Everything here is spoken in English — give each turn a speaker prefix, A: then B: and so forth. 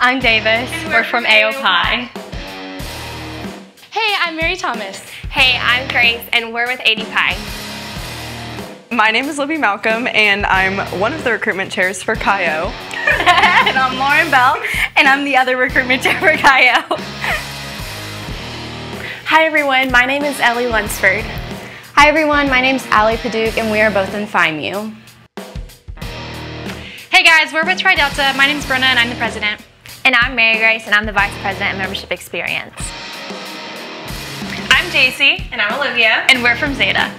A: I'm Davis.
B: And
A: we're, from AO Pi.
C: Hey, I'm Mary Thomas.
B: Hey, I'm Grace, and we're with AD Pi.
D: My name is Libby Malcolm, and I'm one of the recruitment chairs for Chi O.
C: and I'm Lauren Bell, and I'm the other recruitment chair for Chi O.
E: Hi everyone, my name is Ellie Lunsford.
A: Hi everyone, my name is Allie Paduke, and we are both in Phi Mu.
C: Hey guys, we're with Tri Delta. My name is Brenna, and I'm the president.
B: And I'm Mary Grace, and I'm the vice president of membership experience.
C: I'm JC.
B: And I'm Olivia.
C: And we're from Zeta.